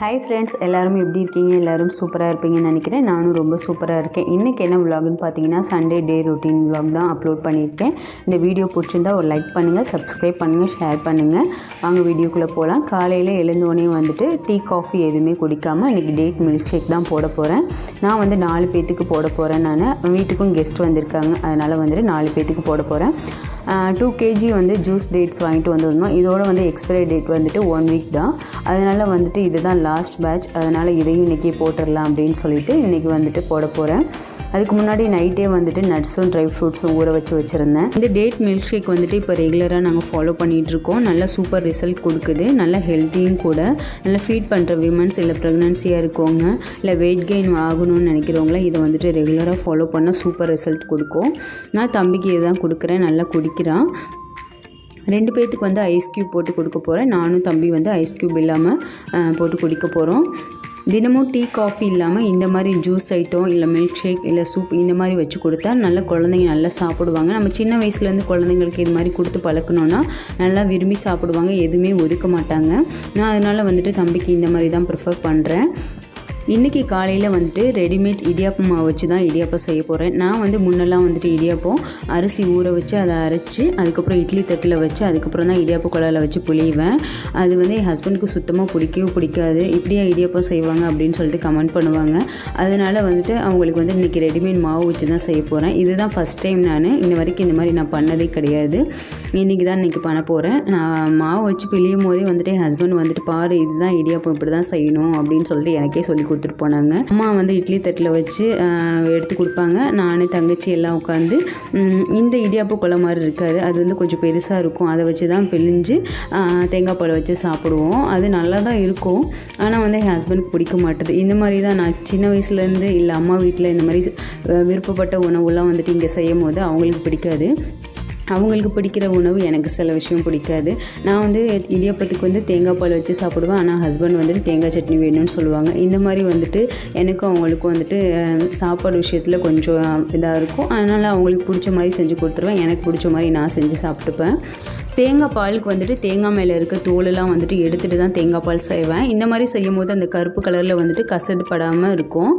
Hi friends எல்லோரும் எப்படி இருக்கீங்க? எல்லோரும் சூப்பராக இருப்பீங்கன்னு நினைக்கிறேன். நானும் ரொம்ப சூப்பராக இருக்கேன். இன்றைக்கி என்ன vlogனு பார்த்தீங்கன்னா சண்டே டே ரொட்டீன் vlog தான் அப்லோட் பண்ணியிருக்கேன். இந்த வீடியோ பிடிச்சிருந்தா ஒரு லைக் பண்ணுங்கள் சப்ஸ்கிரைப் பண்ணுங்கள் ஷேர் பண்ணுங்கள் வாங்க வீடியோக்குள்ளே போகலாம் காலையில் எழுந்தோடனே வந்துட்டு டீ காஃபி எதுவுமே குடிக்காமல் இன்றைக்கி டேட் மில்க் ஷேக் தான் போட போகிறேன் நான் வந்து நாலு பேர்த்துக்கு போட போகிறேன் நான். வீட்டுக்கும் கெஸ்ட் வந்திருக்காங்க. அதனால் வந்துட்டு நாலு பேர்த்துக்கு போட போகிறேன் டூ கேஜி வந்து ஜூஸ் டேட்ஸ் வாங்கிட்டு வந்திருந்தோம் இதோட வந்து எக்ஸ்பைரி டேட் வந்துட்டு ஒன் வீக் தான். அதனால் வந்துட்டு இதுதான் லாஸ்ட் பேட்ச் அதனால் இதையும் இன்றைக்கி போட்டுடலாம் அப்படின்னு சொல்லிட்டு இன்றைக்கி வந்துட்டு போட போகிறேன் அதுக்கு முன்னாடி நைட்டே வந்துட்டு நட்ஸும் ட்ரை ஃப்ரூட்ஸும் ஊற வச்சு வச்சுருந்தேன். இந்த டேட் மில்க் ஷேக் வந்துட்டு இப்போ ரெகுலராக நாங்கள் ஃபாலோ பண்ணிகிட்டு இருக்கோம். நல்லா சூப்பர் ரிசல்ட் கொடுக்குது. நல்லா ஹெல்த்தியும் கூட. நல்லா ஃபீட் பண்ணுற விமன்ஸ் இல்லை ப்ரெக்னன்சியாக இருக்கவங்க இல்லை வெயிட் கெயின் ஆகணும்னு நினைக்கிறவங்கள இதை வந்துட்டு ரெகுலராக ஃபாலோ பண்ணால் சூப்பர் ரிசல்ட் கொடுக்கும். நான் தம்பிக்கு இதுதான் கொடுக்குறேன். நல்லா குடிக்கிறான் ரெண்டு பேர்த்துக்கு வந்து ஐஸ் க்யூப் போட்டு கொடுக்க போகிறேன் நானும் தம்பி வந்து ஐஸ் க்யூப் இல்லாமல் போட்டு குடிக்க போகிறோம் தினமும் டீ காஃபி இல்லாமல் இந்த மாதிரி ஜூஸ் ஐட்டம் இல்லை மில்க் ஷேக் இல்லை சூப் இந்த மாதிரி வச்சு கொடுத்தா நல்லா குழந்தைங்க நல்லா சாப்பிடுவாங்க. நம்ம சின்ன வயசுலேருந்து குழந்தைங்களுக்கு இது மாதிரி கொடுத்து பழக்கணுன்னா நல்லா விரும்பி சாப்பிடுவாங்க எதுவுமே ஒதுக்க மாட்டாங்க. நான் அதனால் வந்துட்டு தம்பிக்கு இந்த மாதிரி தான் ப்ரிஃபர் பண்ணுறேன் இன்றைக்கி காலையில் வந்துட்டு ரெடிமேட் இடியாப்பம் மாவு வச்சு தான் இடியாப்பம் செய்ய போகிறேன் நான் வந்து முன்னெல்லாம் வந்துட்டு இடியாப்பம் அரிசி ஊற வச்சு அதை அரைச்சி அதுக்கப்புறம் இட்லி தட்டில் வச்சு அதுக்கப்புறம் தான் இடியாப்ப குழாயில் வச்சு புளிவேன் அது வந்து என் ஹஸ்பண்டுக்கு சுத்தமாக பிடிக்கவே பிடிக்காது. இப்படியா இடியாப்பம் செய்வாங்க அப்படின்னு சொல்லிட்டு கமெண்ட் பண்ணுவாங்க. அதனால் வந்துட்டு அவங்களுக்கு வந்து இன்றைக்கி ரெடிமேட் மாவு வச்சு தான் செய்ய போகிறேன் இதுதான் ஃபஸ்ட் டைம் நான். இன்ன வரைக்கும் இந்த மாதிரி நான் பண்ணதே கிடையாது. இன்றைக்கி தான் இன்றைக்கி பண்ண போகிறேன் நான் மாவு வச்சு பிழியும் போதே வந்துட்டு என் ஹஸ்பண்ட் வந்துட்டு பாரு இதுதான் இடியாப்பம் இப்படி தான் செய்யணும் அப்படின்னு சொல்லிட்டு எனக்கே சொல்லி கொடுத்துட்டு போனாங்க. அம்மா வந்து இட்லி தட்டில் வச்சு எடுத்து கொடுப்பாங்க. நானே தங்கச்சி எல்லாம் உட்காந்து இந்த இடியாப்பு குளம் மாதிரி இருக்காது. அது வந்து கொஞ்சம் பெருசாக இருக்கும். அதை வச்சு தான் பிழிஞ்சு தேங்காய் பால் வச்சு சாப்பிடுவோம். அது நல்லா தான் இருக்கும். ஆனால் வந்து என் ஹஸ்பண்டுக்கு பிடிக்க மாட்டுது. இந்த மாதிரி தான் நான் சின்ன வயசுலேருந்து இல்லை அம்மா வீட்டில் இந்த மாதிரி விருப்பப்பட்ட உணவுலாம் வந்துட்டு இங்கே செய்யும் போது அவங்களுக்கு பிடிக்காது. அவங்களுக்கு பிடிக்கிற உணவு எனக்கு சில விஷயம் பிடிக்காது. நான் வந்து இடியாப்பத்துக்கு வந்து தேங்காய் பால் வச்சு சாப்பிடுவேன். ஆனால் ஹஸ்பண்ட் வந்துட்டு தேங்காய் சட்னி வேணும்னு சொல்லுவாங்க. இந்த மாதிரி வந்துட்டு எனக்கும் அவங்களுக்கும் வந்துட்டு சாப்பாடு விஷயத்தில் கொஞ்சம் இதாக இருக்கும். அதனால் அவங்களுக்கு பிடிச்ச மாதிரி செஞ்சு கொடுத்துருவேன். எனக்கு பிடிச்ச மாதிரி நான் செஞ்சு சாப்பிட்டுப்பேன். தேங்காய் பாலுக்கு வந்துட்டு தேங்காய் மேலே இருக்க தோலெல்லாம் வந்துட்டு எடுத்துகிட்டு தான் தேங்காய் பால் செய்வேன். இந்த மாதிரி செய்யும் போது அந்த கருப்பு கலரில் வந்துட்டு கசடு படாமல் இருக்கும்.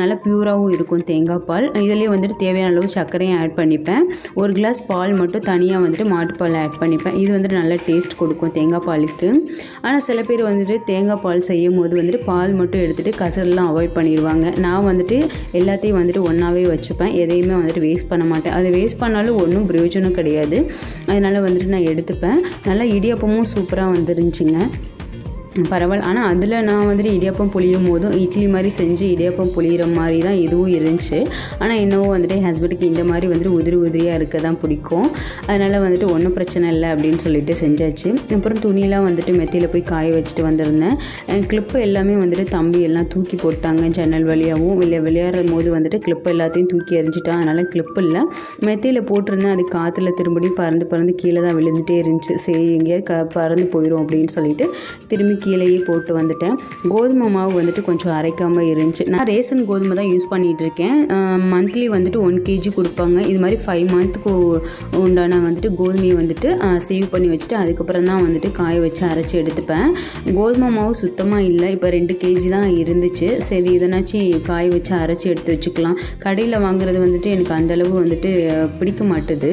நல்லா பியூராகவும் இருக்கும் தேங்காய் பால். இதுலேயே வந்துட்டு தேவையான அளவு சர்க்கரையும் ஆட் பண்ணிப்பேன். ஒரு கிளாஸ் பால் மட்டும் தனியாக வந்துட்டு மாட்டுப்பால் ஆட் பண்ணிப்பேன். இது வந்துட்டு நல்லா டேஸ்ட் கொடுக்கும் தேங்காய் பாலுக்கு. ஆனால் சில பேர் வந்துட்டு தேங்காய் பால் செய்யும் போது வந்துட்டு பால் மட்டும் எடுத்துகிட்டு கசடெல்லாம் அவாய்ட் பண்ணிடுவாங்க. நான் வந்துட்டு எல்லாத்தையும் வந்துட்டு ஒன்றாவே வச்சுப்பேன். எதையுமே வந்துட்டு வேஸ்ட் பண்ண மாட்டேன். அதை வேஸ்ட் பண்ணாலும் ஒன்றும் பிரயோஜனம் கிடையாது. அதனால் வந்துட்டு நான் எடுத்துப்பேன். நல்லா இடியப்பமும் சூப்பராக வந்துருந்துச்சுங்க. பரவாயில்ல. ஆனால் அதில் நான் வந்துட்டு இடியாப்பம் புளியும் போதும் இட்லி மாதிரி செஞ்சு இடியாப்பம் புளியிற மாதிரி தான் இதுவும் இருந்துச்சு. ஆனால் என்னவோ வந்துட்டு என் ஹஸ்பண்டுக்கு இந்த மாதிரி வந்துட்டு உதிரி உதிரியாக இருக்க தான் பிடிக்கும். அதனால் வந்துட்டு ஒன்றும் பிரச்சனை இல்லை அப்படின்னு சொல்லிட்டு செஞ்சாச்சு. அப்புறம் துணியெல்லாம் வந்துட்டு மெத்தியில் போய் காய வச்சுட்டு வந்திருந்தேன். கிளிப்பு எல்லாமே வந்துட்டு தம்பி எல்லாம் தூக்கி போட்டாங்க ஜன்னல் வழியாகவும் இல்லை விளையாடும் போது வந்துட்டு கிளிப்பு எல்லாத்தையும் தூக்கி எறிஞ்சிட்டான். அதனால் கிளிப்பு இல்லை. மெத்தியில் போட்டிருந்தேன். அது காற்றுல திரும்படியும் பறந்து பறந்து கீழே தான் விழுந்துட்டே இருந்துச்சு. சரி எங்கேயாவது க பறந்து போயிடும் அப்படின்னு சொல்லிட்டு திரும்பி கீழேயே போட்டு வந்துட்டேன். கோதுமை மாவு வந்துட்டு கொஞ்சம் அரைக்காமல் இருந்துச்சு. நான் ரேஷன் கோதுமை தான் யூஸ் பண்ணிகிட்டு இருக்கேன். மந்த்லி வந்துட்டு ஒன் கேஜி கொடுப்பாங்க. இது மாதிரி ஃபைவ் மந்த்துக்கு உண்டான வந்துட்டு கோதுமையை வந்துட்டு சேவ் பண்ணி வச்சுட்டு அதுக்கப்புறம் தான் வந்துட்டு காய வச்சு அரைச்சி எடுத்துப்பேன். கோதுமை மாவு சுத்தமாக இல்லை. இப்போ ரெண்டு கேஜி தான் இருந்துச்சு. சரி இதனாச்சும் காய வச்சு அரைச்சி எடுத்து வச்சுக்கலாம். கடையில் வாங்குறது வந்துட்டு எனக்கு அந்தளவு வந்துட்டு பிடிக்க மாட்டுது.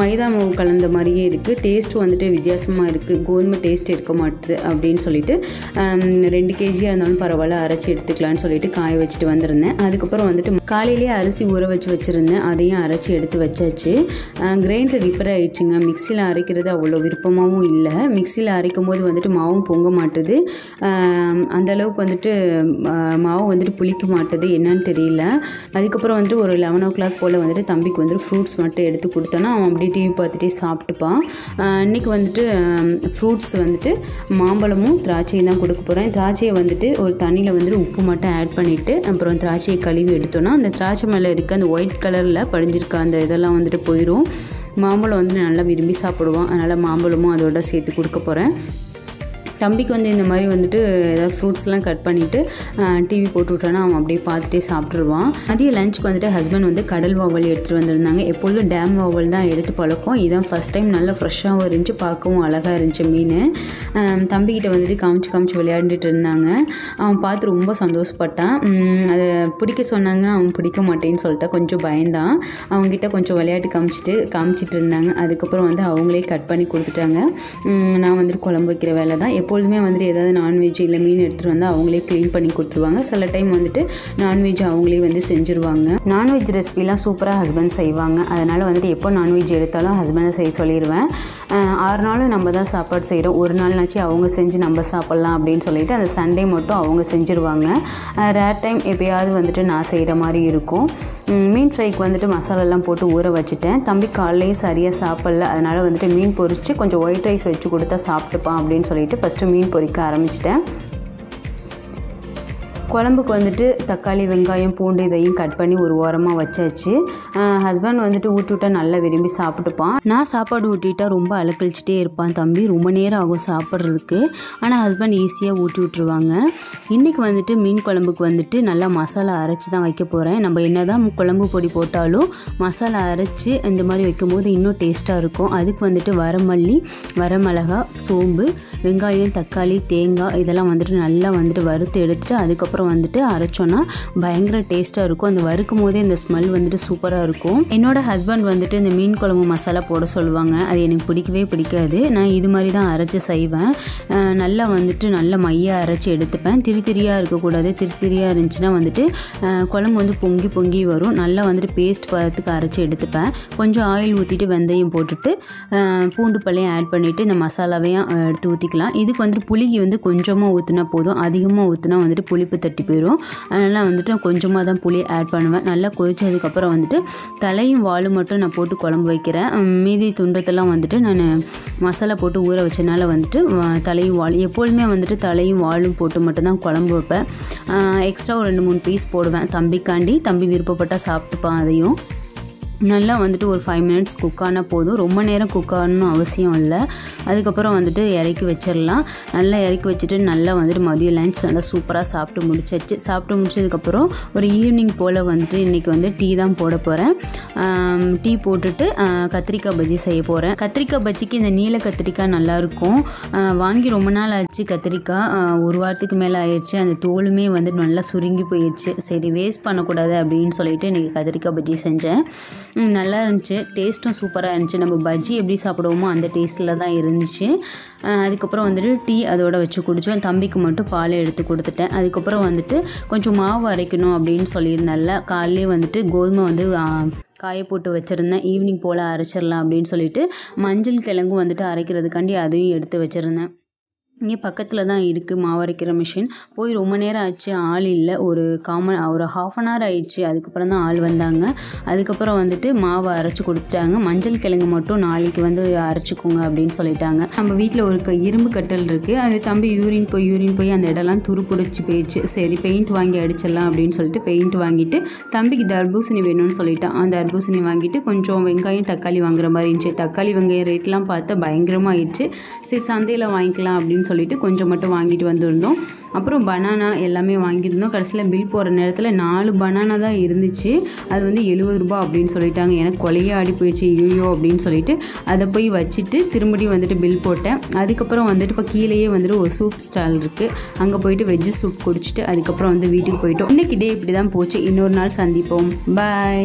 மைதா மாவு கலந்த மாதிரியே இருக்குது டேஸ்ட்டும் வந்துட்டு வித்தியாசமாக இருக்குது கோதுமை டேஸ்ட் இருக்க மாட்டுது அப்படின்னு சொல்லிட்டு ரெண்டு கேஜியாக இருந்தாலும் பரவாயில்ல அரைச்சி எடுத்துக்கலாம்னு சொல்லிட்டு காய வச்சுட்டு வந்திருந்தேன். அதுக்கப்புறம் வந்துட்டு காலையிலேயே அரிசி ஊற வச்சு வச்சுருந்தேன். அதையும் அரைச்சி எடுத்து வச்சாச்சு. கிரைண்டர் ரிப்பேர் ஆகிடுச்சுங்க மிக்சியில் அரைக்கிறது அவ்வளோ விருப்பமாகவும் இல்லை. மிக்சியில் அரைக்கும் போது வந்துட்டு மாவும் பொங்க மாட்டுது. அந்தளவுக்கு வந்துட்டு மாவும் மாவு வந்துட்டு புளிக்க மாட்டுது. என்னன்னு தெரியல. அதுக்கப்புறம் வந்துட்டு ஒரு லெவன் ஓ கிளாக் போல் வந்துட்டு தம்பிக்கு வந்துட்டு ஃப்ரூட்ஸ் மட்டும் எடுத்து கொடுத்தோன்னா அவன் அப்படியே டிவி பார்த்துட்டே சாப்பிட்டுப்பான் இன்றைக்கி வந்துட்டு ஃப்ரூட்ஸ் வந்துட்டு மாம்பழமும் திராட்சையை தான் கொடுக்க போகிறேன் திராட்சையை வந்துட்டு ஒரு தண்ணியில் வந்துட்டு உப்பு மட்டும் ஆட் பண்ணிவிட்டு அப்புறம் திராட்சையை கழுவி எடுத்தோன்னா அந்த திராட்சை மேலே இருக்க அந்த ஒயிட் கலரில் படிஞ்சிருக்க அந்த இதெல்லாம் வந்துட்டு போயிடும் மாம்பழம் வந்து நல்லா விரும்பி சாப்பிடுவோம். அதனால் மாம்பழமும் அதோட சேர்த்து கொடுக்க போகிறேன் தம்பிக்கு வந்து இந்த மாதிரி வந்துட்டு ஏதாவது ஃப்ரூட்ஸ்லாம் கட் பண்ணிவிட்டு டிவி போட்டு விட்டோன்னா அவன் அப்படியே பார்த்துட்டே சாப்பிட்ருவான் அதே லஞ்சுக்கு வந்துட்டு ஹஸ்பண்ட் வந்து கடல் வாவல் எடுத்துகிட்டு வந்திருந்தாங்க. எப்பொழுதும் டேம் வாவல் தான் எடுத்து பழக்கம். இதான் ஃபஸ்ட் டைம் நல்லா ஃப்ரெஷ்ஷாகவும் இருந்துச்சு பார்க்கவும் அழகாக இருந்துச்சு மீன். தம்பிக்கிட்ட வந்துட்டு காமிச்சு காமிச்சு விளையாண்டுட்டு இருந்தாங்க. அவன் பார்த்து ரொம்ப சந்தோஷப்பட்டான். அதை பிடிக்க சொன்னாங்க அவன் பிடிக்க மாட்டேன்னு சொல்லிட்டு. கொஞ்சம் பயந்தான். அவங்ககிட்ட கொஞ்சம் விளையாட்டு காமிச்சிட்டு காமிச்சிட்டு இருந்தாங்க. அதுக்கப்புறம் வந்து அவங்களே கட் பண்ணி கொடுத்துட்டாங்க. நான் வந்துட்டு குழம்பு வைக்கிற வேலை தான் எப்பொழுதுமே வந்துட்டு ஏதாவது நான்வெஜ் இல்லை மீன் எடுத்துகிட்டு வந்து அவங்களே க்ளீன் பண்ணி கொடுத்துருவாங்க. சில டைம் வந்துட்டு நான்வெஜ் அவங்களே வந்து செஞ்சுருவாங்க. நான்வெஜ் ரெசிபிலாம் சூப்பராக ஹஸ்பண்ட் செய்வாங்க. அதனால் வந்துட்டு எப்போ நான்வெஜ் எடுத்தாலும் ஹஸ்பண்டை செய்ய சொல்லிடுவேன் ஆறு நாளும் நம்ம தான் சாப்பாடு செய்கிறோம் ஒரு நாள்னாச்சு அவங்க செஞ்சு நம்ம சாப்பிட்லாம் அப்படின்னு சொல்லிட்டு அந்த சண்டே மட்டும் அவங்க செஞ்சுருவாங்க. ரேர் டைம் எப்பயாவது வந்துட்டு நான் செய்கிற மாதிரி இருக்கும். மீன் ஃப்ரைக்கு வந்துட்டு மசாலாலாம் போட்டு ஊற வச்சுட்டேன். தம்பி காலையிலேயே சரியாக சாப்பிடல. அதனால் வந்துட்டு மீன் பொரித்து கொஞ்சம் ஒயிட் ரைஸ் வச்சு கொடுத்தா சாப்பிட்டுப்பான் அப்படின்னு சொல்லிட்டு ஃபஸ்ட் ஃபஸ்ட்டு மீன் பொரிக்க ஆரம்பிச்சிட்டேன். குழம்புக்கு வந்துட்டு தக்காளி வெங்காயம் பூண்டு இதையும் கட் பண்ணி ஒரு ஓரமாக வச்சாச்சு. ஹஸ்பண்ட் வந்துட்டு ஊட்டி விட்டா நல்லா விரும்பி சாப்பிட்டுப்பான். நான் சாப்பாடு ஊட்டிட்டா ரொம்ப அலக்கழிச்சிட்டே இருப்பான் தம்பி. ரொம்ப நேரம் ஆகும் சாப்பிட்றதுக்கு. ஆனால் ஹஸ்பண்ட் ஈஸியாக ஊட்டி விட்ருவாங்க இன்றைக்கி வந்துட்டு மீன் குழம்புக்கு வந்துட்டு நல்லா மசாலா அரைச்சி தான் வைக்க போகிறேன் நம்ம என்ன தான் குழம்பு பொடி போட்டாலும் மசாலா அரைச்சி இந்த மாதிரி வைக்கும்போது இன்னும் டேஸ்ட்டாக இருக்கும். அதுக்கு வந்துட்டு வரமல்லி வரமிளகா சோம்பு வெங்காயம் தக்காளி தேங்காய் இதெல்லாம் வந்துட்டு நல்லா வந்துட்டு வறுத்து எடுத்துட்டு அதுக்கப்புறம் வந்துட்டு அரைச்சோன்னா பயங்கர டேஸ்ட்டாக இருக்கும். அந்த வறுக்கும் போதே இந்த ஸ்மெல் வந்துட்டு சூப்பராக இருக்கும். என்னோட ஹஸ்பண்ட் வந்துட்டு இந்த மீன் குழம்பு மசாலா போட சொல்லுவாங்க. அது எனக்கு பிடிக்கவே பிடிக்காது. நான் இது மாதிரி தான் அரைச்சி செய்வேன். நல்லா வந்துட்டு நல்ல மையாக அரைச்சி எடுத்துப்பேன். திரித்திரியாக இருக்கக்கூடாது. திரித்திரியாக இருந்துச்சுன்னா வந்துட்டு குழம்பு வந்து பொங்கி பொங்கி வரும். நல்லா வந்துட்டு பேஸ்ட் பதத்துக்கு அரைச்சி எடுத்துப்பேன். கொஞ்சம் ஆயில் ஊற்றிட்டு வெந்தயம் போட்டுட்டு பூண்டு பள்ளையும் ஆட் பண்ணிவிட்டு இந்த மசாலாவையும் எடுத்து ஊற்றி ஊற்றிக்கலாம் இதுக்கு வந்துட்டு புளிக்கு வந்து கொஞ்சமாக ஊற்றினா போதும். அதிகமாக ஊற்றினா வந்துட்டு புளிப்பு தட்டி போயிடும் அதனால் வந்துட்டு நான் கொஞ்சமாக தான் புளி ஆட் பண்ணுவேன். நல்லா கொதிச்சதுக்கப்புறம் வந்துட்டு தலையும் வாலும் மட்டும் நான் போட்டு குழம்பு வைக்கிறேன். மீதி துண்டத்தெல்லாம் வந்துட்டு நான் மசாலா போட்டு ஊற வச்சனால வந்துட்டு தலையும் வாலும் எப்பொழுதுமே வந்துட்டு தலையும் வாலும் போட்டு மட்டும்தான் குழம்பு வைப்பேன். எக்ஸ்ட்ரா ஒரு ரெண்டு மூணு பீஸ் போடுவேன். தம்பிக்காண்டி தம்பி விருப்பப்பட்டால் சாப்பிட்டுப்பான் அதையும். நல்லா வந்துட்டு ஒரு ஃபைவ் மினிட்ஸ் குக் ஆனால் போதும். ரொம்ப நேரம் குக் ஆகணும்னு அவசியம் இல்லை. அதுக்கப்புறம் வந்துட்டு இறக்கி வச்சிடலாம். நல்லா இறக்கி வச்சுட்டு நல்லா வந்துட்டு மதியம் லஞ்ச் நல்லா சூப்பராக சாப்பிட்டு முடிச்சாச்சு. சாப்பிட்டு முடிச்சதுக்கப்புறம் ஒரு ஈவினிங் போல் வந்துட்டு இன்றைக்கி வந்து டீ தான் போட போகிறேன் டீ போட்டுட்டு கத்திரிக்காய் பஜ்ஜி செய்ய போகிறேன் கத்திரிக்காய் பஜ்ஜிக்கு இந்த நீல கத்திரிக்காய் நல்லாயிருக்கும் வாங்கி ரொம்ப நாள் ஆச்சு கத்திரிக்காய். ஒரு வாரத்துக்கு மேலே ஆயிடுச்சு அந்த தோலுமே வந்து நல்லா சுருங்கி போயிடுச்சு சரி வேஸ்ட் பண்ணக்கூடாது அப்படின்னு சொல்லிட்டு இன்றைக்கி கத்திரிக்காய் பஜ்ஜி செஞ்சேன். நல்லா இருந்துச்சு. டேஸ்ட்டும் சூப்பராக இருந்துச்சு. நம்ம பஜ்ஜி எப்படி சாப்பிடுவோமோ அந்த டேஸ்ட்டில் தான் இருந்துச்சு. அதுக்கப்புறம் வந்துட்டு டீ அதோட வச்சு குடித்தோம் தம்பிக்கு மட்டும் பால் எடுத்து கொடுத்துட்டேன். அதுக்கப்புறம் வந்துட்டு கொஞ்சம் மாவு அரைக்கணும் அப்படின்னு சொல்லியிருந்தால காலையிலே வந்துட்டு கோதுமை வந்து காய போட்டு வச்சுருந்தேன். ஈவினிங் போல் அரைச்சிடலாம் அப்படின்னு சொல்லிட்டு மஞ்சள் கிழங்கும் வந்துட்டு அரைக்கிறதுக்காண்டி அதையும் எடுத்து வச்சுருந்தேன். இங்கே பக்கத்தில் தான் இருக்குது மாவு அரைக்கிற மிஷின் போய் ரொம்ப நேரம் ஆச்சு ஆள் இல்லை. ஒரு காமன் ஒரு ஹாஃப் அன் ஹவர் ஆயிடுச்சு. அதுக்கப்புறம் தான் ஆள் வந்தாங்க. அதுக்கப்புறம் வந்துட்டு மாவை அரைச்சி கொடுத்துட்டாங்க. மஞ்சள் கிழங்கு மட்டும் நாளைக்கு வந்து அரைச்சிக்கோங்க அப்படின்னு சொல்லிட்டாங்க. நம்ம வீட்டில் ஒரு க- இரும்பு கட்டல் இருக்குது அது தம்பி யூரின் போய் யூரின் போய் அந்த இடம்லாம் துரு பிடிச்சி போயிடுச்சு. சரி பெயிண்ட் வாங்கி அடிச்சிடலாம் அப்படின்னு சொல்லிட்டு பெயிண்ட் வாங்கிட்டு தம்பிக்கு தர்பூசணி வேணும்னு சொல்லிட்டான் அந்த தர்பூசணி வாங்கிட்டு கொஞ்சம் வெங்காயம் தக்காளி வாங்குற மாதிரி இருந்துச்சு. தக்காளி வெங்காயம் ரேட்லாம் பார்த்தா பயங்கரமாக ஆயிடுச்சு. சரி சந்தையில் வாங்கிக்கலாம் அப்படின்னு சொல்லிட்டு கொஞ்சம் மட்டும் வாங்கிட்டு வந்திருந்தோம். அப்புறம் பனானா எல்லாமே வாங்கியிருந்தோம். கடைசியில் பில் போகிற நேரத்தில் நாலு பனானா தான் இருந்துச்சு. அது வந்து எழுபது ரூபாய் அப்படின்னு சொல்லிட்டாங்க. எனக்கு கொலையே ஆடி போயிடுச்சு. ஐயோ அப்படின்னு சொல்லிட்டு அதை போய் வச்சுட்டு திரும்படி வந்துட்டு பில் போட்டேன். அதுக்கப்புறம் வந்துட்டு இப்போ கீழேயே வந்துட்டு ஒரு சூப் ஸ்டால் இருக்குது அங்கே போயிட்டு வெஜ்ஜு சூப் குடிச்சிட்டு அதுக்கப்புறம் வந்து வீட்டுக்கு போயிட்டோம். இன்னைக்கு டே இப்படி தான் போச்சு. இன்னொரு நாள் சந்திப்போம். பாய்